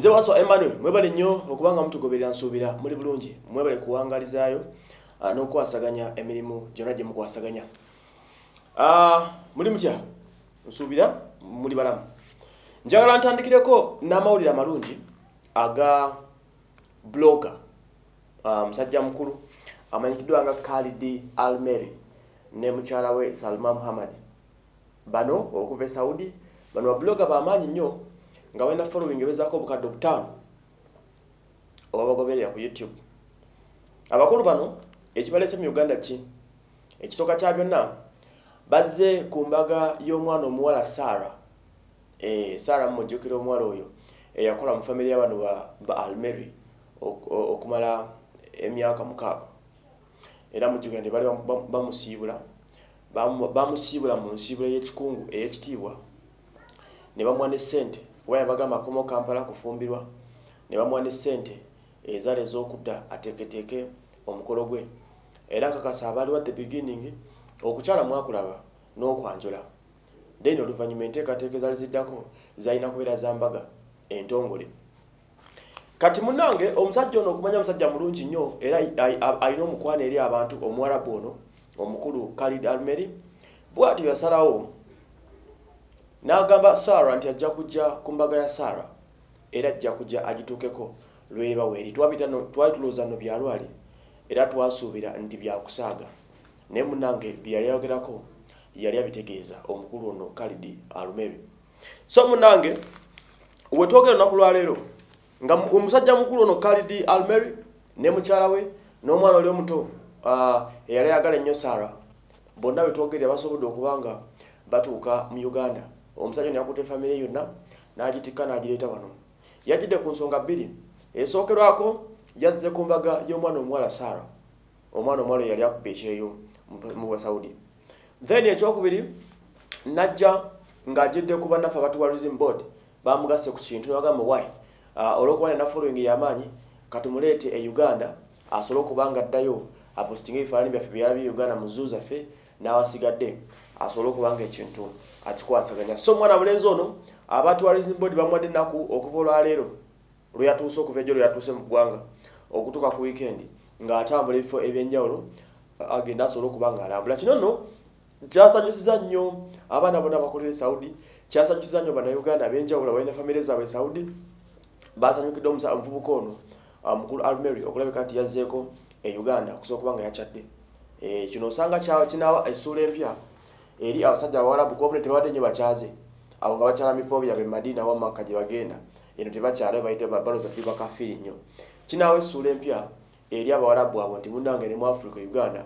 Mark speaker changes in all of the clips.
Speaker 1: nze waso emmanuel mwebale nnyo okubanga mutugoberera nsuubira muli bulungi mwebale kuwangalizaayo ah, n'okukwasaganya emirimu gyonna gye mukwasaganya. Ah, muli mutya? Nsuubira muli balamu. Njagala ntandikireko n'amawulire amalungi aga blogger ah, musajja mukulu amanyikiddwa nga khalidi almeri ne mukyala we salma muhammad. Bano okuva e saudi bano babuloga bamaanyi nnyo nga balina following ebezaako obukadde obutaano oba bagoberera ku youtube. Abakulu bano ekibaleese mu uganda ki? Ekisooka kya byonna bazze ku mbaga y'omwana omuwala sara e, sara mumujjukira omuwala oyo eyakola mu famire y'abano ba, ba o- okumala emyaka mukaaga. Era mujjukira nti bali bamu- bamu- bamusiibula bamu- bamusiibula mu nsiibula y'ekikungu ey'ekitiibwa ne bamuwa ne ssente kuba yabagamba akomawo kampala kufumbirwa ne bamuwa ne ssente ezaali ez'okudda ateeketeeke omukolo gwe. Era nkakasa abaaliwo at the beginning okukyala mwakulaba n'okwanjula. Then oluvannyuma enteekateeka ezaali ziddako zalina kubeera za mbaga entongole. Kati munnange omusajja ono okumanya musajja mulungi nnyo era alina omukwana eri abantu omuwarabu ono omukulu khalid almeri bw'atyo yasalawo n'agamba sara nti ajja kujja ku mbaga ya sara era ajja kujja agituukeko lweba weeri twali tulowooza no byalwali era twasuubira nti byakusaaga naye munnange bye yali ayogerako yali abitegeeza omukulu ono khalidi alumeri. So munnange wetwogera olunaku lwaleero nga mu- omusajja mukulu ono khalidi almeri ne mukyala we n'omwana oli omuto eyali ayagala ennyo sara bonna betwogerera basobodde okuba nga batuuka mu uganda omusajja ono yakuta efamire yonna n'agitikka n'agireeta wano. Yagidde ku nsonga bbiri. Esookerwako yazze ku mbaga y'omwana omuwala sara omwana omuwala eyali akuba ekyeyo mu- mu basaudi then ekyokubiri najja ng'agidde ku bannaffe aba tourism board bamugasse ku kintu nebagamba why? Uh, olwokuba nena following y'amaanyi katumuleete e uganda asobole okuba nga addayo apostinga ebifaananyi byaffe byala bye uganda mu zoo zaffe n'awasigadde asobole okuba nga ekintu akikwasaganya so omwana mulenzi ono aba tourism board bamuwadde ennaku okuva olwaleero lwe yatuuse okuva ejjo lwe yatuuse mu ggwanga okutuuka ku weekend ng'atambula ebifo ebyenjawulo agenda asobole okuba nga alambula kino nno kyasanyusiza nnyo abaana bonna bakolera e saudi kyasanyusiza nnyo bannayuganda ab'enjawulo balina famire zaabwe e saudi. Basanyukidde omuvubuka ono ah, mukulu almeri okulabika nti yazzeeko e uganda okusobola okuba nga yakyadde. Eh, kino osanga kinaawa essuula empya eri abasajja abawalabu kuba bune tebabadde nnyo bakyaze. Abo nga bakyala mifo byabwe madina wa makka gye bagenda eno tebakyala bayite baloza tuli bakafiiri nnyo. Kinaawa essuula empya eri abawalabu abo nti munange ne mu africa uganda.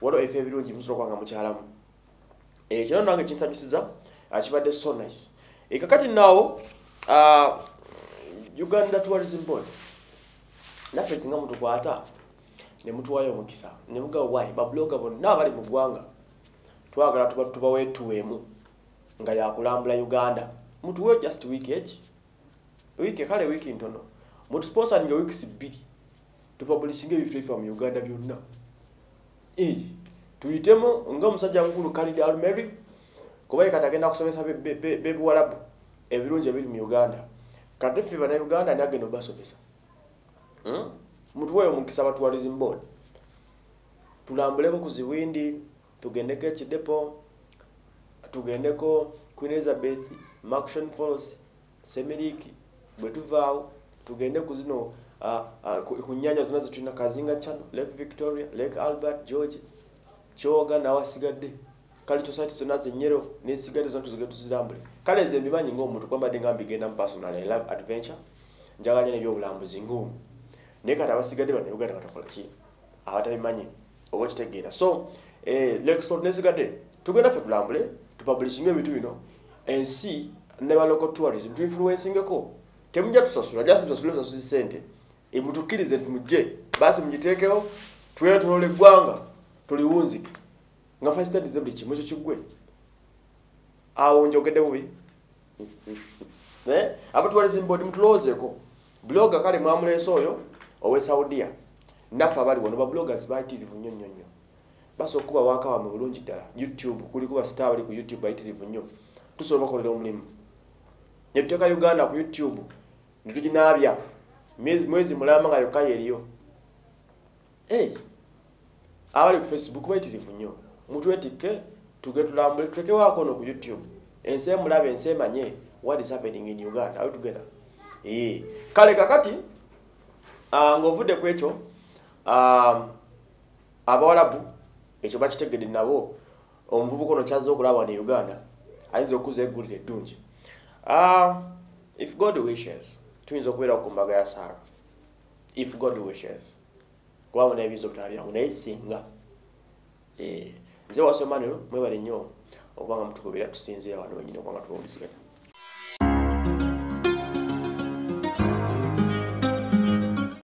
Speaker 1: Waliwo ebifo ebirungi musobola okuba nga mukyalamu. Eh, kino nange kinsanyusiza ah, kibadde so nice. Ekakati naawo ah, uganda tourism board. Naffe singa mutukwata ne mutuwayo omukisa ne mugaba wayi babuloga bonna abali mu ggwanga twagala tuba tubawo etuweemu nga yakulambula uganda. Mutuweyo just wiiki eki? Wiiki kale wiiki ntono. Mutusponsaringa wiikisi bbiri. Tupabulisinga ebintu ebifa mu uganda byonna. Tuyitemu nga omusajja mukulu khalid almeri kuba ye kati agenda kusomesa be- be- be- bebuwalabu ebirungi ebiri mu uganda. Kati ffe bannayuganda ani agenda obasomesa. Hmm? mutuweyo omukisa ba tourism board. Tulambuleko ku ziwindi tugendeko ekidepo tugendeko queen elizabeth maction falls semiriki bwe tuvaawo tugende ku zino ku nyanja zonna zetulina kazinga channel lake victoria lake albert george kyoga nawasigadde. Kale tosite zonna zenyero nesigadde zonna tuzige tuzirambule. Kale nze mbimanyi ngaomuntu kwambadde nga mbigenda mu personal love adventure njaganya nebyobulambuzi ng'omu. Naye kati abasigadde bano uganda batakola ki? Abatabimanyi oba okitegeera so eh, lexol nesigadde tugenda ffe tulambule tupublishinga ebintu bino ensi ne ba local tourism tuinfluencingeko. Temujja tusasula jasi tusasule tusasuzi sente Eh, mutukkirize nti mujje basi mugiteekewo twetolola eggwanga tuliwunzike nga fasitadize buli kimu ekyo kiggwe. Awo njogedde bubi. Eh, aba tourism board mutulowoozeeko bloga kale mwamuleese oyo owe saudia naffe abali wano babloggers bayitirivu nnyo nnyo nnyo. Basobola okuba waakawa mu bulungi ddala. Youtube kuliko basita bali ku youtube bayitirivu nnyo. Tusobola bakolera omulimu. Ne tuteeka uganda ku youtube ne tuginaabya mwezi mulamba nga yokka yeriyo abali ku facebook bayitirivu nnyo. Mutwetikke tuge tulambule tutekewaako no ku youtube. Ensi emulaba ensi emanye what is happening in uganda? Are we together? Kale kakati uh, ng'ovudde ku ekyo abawalabu ekyo bakitegedde nabo. Omuvubuka ono kyazze okulaba wano e uganda ayinza okuza eggulire eddungi. Uh, if god wishes tuyinza okubeera ku mbaga ya saara if god wishes kuba muna ebiza obutala byangu naye singa. Eh, nze wasomaniro mwebale nnyo okubanga mutugoberera tusinzira wano wenyini okubanga tuwuliziganya